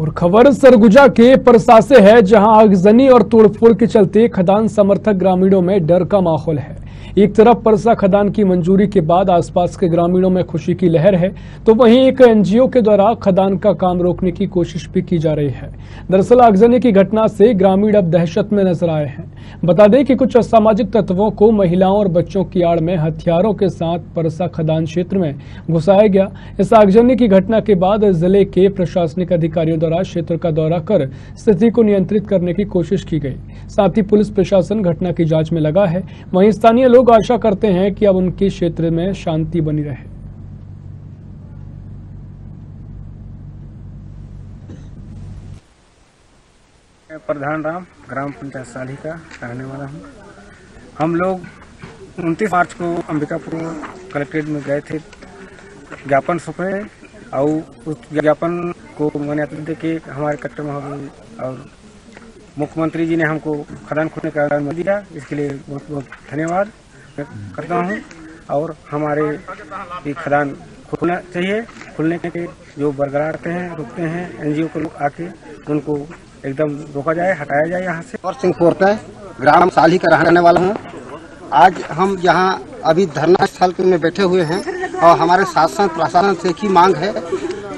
और खबर सरगुजा के परसा से है जहाँ आगजनी और तोड़फोड़ के चलते खदान समर्थक ग्रामीणों में डर का माहौल है। एक तरफ़ परसा खदान की मंजूरी के बाद आसपास के ग्रामीणों में खुशी की लहर है तो वहीं एक एनजीओ के द्वारा खदान का काम रोकने की कोशिश भी की जा रही है। दरअसल आगजनी की घटना से ग्रामीण अब दहशत में नज़र आए हैं। बता दें कि कुछ असामाजिक तत्वों को महिलाओं और बच्चों की आड़ में हथियारों के साथ परसा खदान क्षेत्र में घुसाया गया। इस आगजनी की घटना के बाद ज़िले के प्रशासनिक अधिकारियों द्वारा क्षेत्र का दौरा कर स्थिति को नियंत्रित करने की कोशिश की गई। साथ ही पुलिस प्रशासन घटना की जाँच में लगा है। वहीं स्थानीय लोग आशा करते हैं कि अब उनके क्षेत्र में शांति बनी रहे। प्रधान राम, ग्राम पंचायत साली का रहने वाला हूँ। हम लोग उनतीस मार्च को अंबिकापुर कलेक्ट्रेट में गए थे। ज्ञापन सौंपे और उस ज्ञापन को मान्यता दे के हमारे कलेक्टर महोदय और मुख्यमंत्री जी ने हमको खदान खोलने का अनुमति दिया। इसके लिए बहुत बहुत धन्यवाद। करता हूँ और हमारे ये खदान खोलना चाहिए। खुलने के जो बरकरार हैं, रुकते हैं, एनजीओ को लोग आके उनको एकदम रोका जाए, हटाया जाए यहाँ से। और सिंह पोरते ग्राम साली का रहने वाला हूँ। आज हम यहाँ अभी धरना स्थल में बैठे हुए हैं और हमारे शासन, प्रशासन से ही मांग है।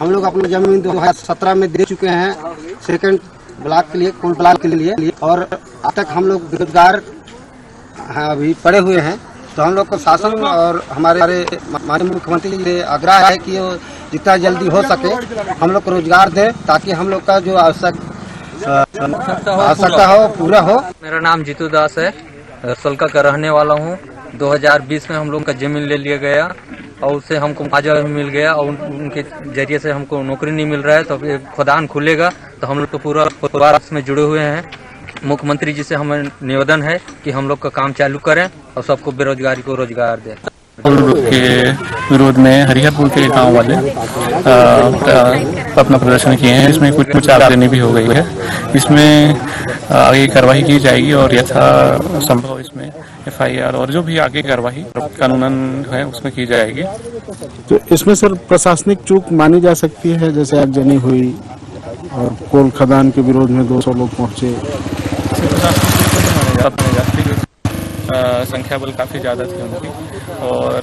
हम लोग अपना ज़मीन दो हज़ार सत्रह में दे चुके हैं। सेकंड ब्लॉक के लिए कुल ब्लॉक के लिए। और अब तक हम लोग बेरोजगार हाँ, अभी पड़े हुए हैं। तो हम लोग को शासन और हमारे माननीय मुख्यमंत्री से आग्रह है कि जितना जल्दी हो सके हम लोग को रोज़गार दें ताकि हम लोग का जो आवश्यक आवश्यकता हो पूरा हो। मेरा नाम जीतू दास है। सलका का रहने वाला हूँ। 2020 में हम लोग का ज़मीन ले लिया गया और उससे हमको मुआवजा मिल गया और उनके ज़रिए से हमको नौकरी नहीं मिल रहा है तो खुदान खुलेगा। तो हम लोग तो पूरा परिवार इसमें जुड़े हुए हैं। मुख्यमंत्री जी से हमें निवेदन है कि हम लोग का काम चालू करें और सबको बेरोजगारी को रोज़गार दें। के विरोध में हरिहरपुर के गाँव वाले आ, आ, अपना प्रदर्शन किए हैं। इसमें कुछ कुछ आगजनी भी हो गई है। इसमें आगे कार्रवाई की जाएगी और यथा संभव इसमें एफआईआर और जो भी आगे कार्रवाई कानूनन है उसमें की जाएगी। तो इसमें सर प्रशासनिक चूक मानी जा सकती है जैसे आगजनी हुई और कोल खदान के विरोध में 200 लोग पहुँचे। संख्या बल काफ़ी ज़्यादा थी उनकी और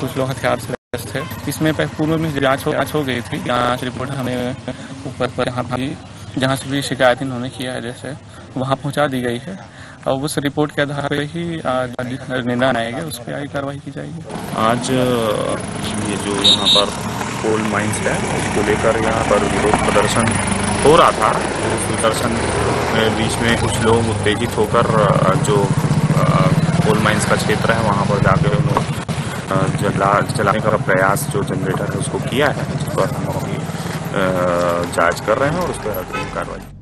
कुछ लोग हथियार से थे। इसमें पूर्व में जाँच हो, जाँच हो गई थी। जाँच रिपोर्ट हमें ऊपर पर यहाँ भी जहाँ से भी शिकायत इन्होंने किया है जैसे वहाँ पहुँचा दी गई है। और उस रिपोर्ट के आधार पर ही आज निदान आएगा उस पर आगे कार्रवाई की जाएगी। आज ये जो यहाँ पर कोल माइंस है। उसको लेकर यहाँ पर विरोध प्रदर्शन हो रहा था। उस प्रदर्शन में बीच में कुछ लोग उत्तेजित होकर जो गोल्ड माइंस का क्षेत्र है, वहाँ पर जाकर उन्होंने जला चलाने का प्रयास जो जनरेटर है, उसको किया है उस पर हम अभी जाँच कर रहे हैं और उस पर अग्रिम कार्रवाई।